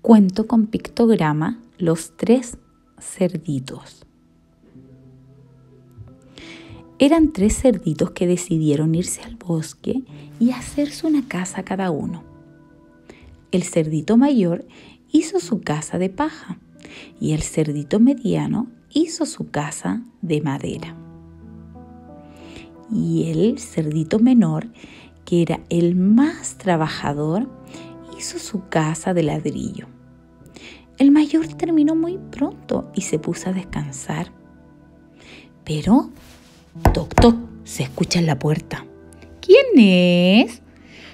Cuento con pictograma Los tres cerditos. Eran tres cerditos que decidieron irse al bosque y hacerse una casa cada uno. El cerdito mayor hizo su casa de paja y el cerdito mediano hizo su casa de madera. Y el cerdito menor, que era el más trabajador, hizo su casa de ladrillo. El mayor terminó muy pronto y se puso a descansar. Pero, toc, toc, se escucha en la puerta. ¿Quién es?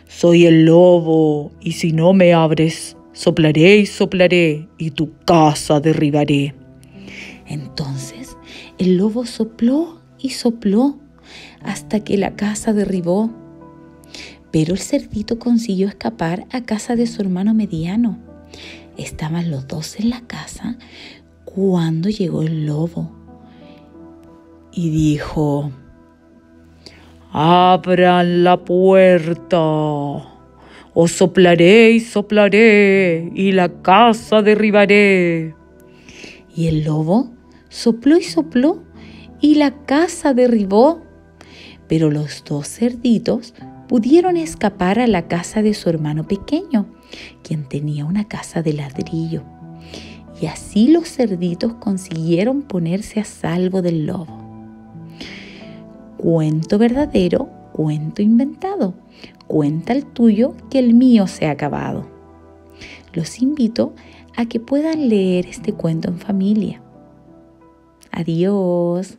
Soy el lobo, y si no me abres, soplaré y soplaré, y tu casa derribaré. Entonces el lobo sopló y sopló hasta que la casa derribó. Pero el cerdito consiguió escapar a casa de su hermano mediano. Estaban los dos en la casa cuando llegó el lobo y dijo, Abran la puerta, o soplaré y soplaré, y la casa derribaré. Y el lobo sopló y sopló, y la casa derribó. Pero los dos cerditos pudieron escapar a la casa de su hermano pequeño, quien tenía una casa de ladrillo. Y así los cerditos consiguieron ponerse a salvo del lobo. Cuento verdadero, cuento inventado. Cuenta el tuyo que el mío se ha acabado. Los invito a que puedan leer este cuento en familia. Adiós.